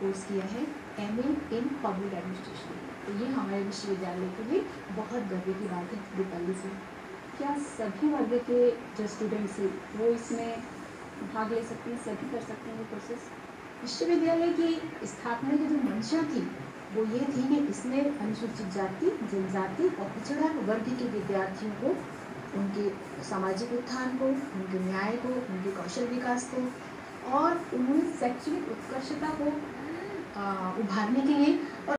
course किया है M in public administration तो ये हमारे विश्वविद्यालय के लिए बहुत गर्व की बात है, दीपाली से क्या सभी वर्ग के जो स्टूडेंट्स हैं, वो इसमें भाग ले सकते हैं, सभी कर सकते हैं ये प्रोसेस विश्वविद्यालय की स्थापना की जो मंशा थी, वो ये थी कि इसमें अनुसूचित जाति, जनजाति और पिछड़ा वर्ग के विद्यार्थियों को, उनके सामाजिक उत्थान को, उनके न्याय को, उनके कौशल विकास को और उन्होंने शैक्षणिक उत्कर्षता को उभारने के लिए और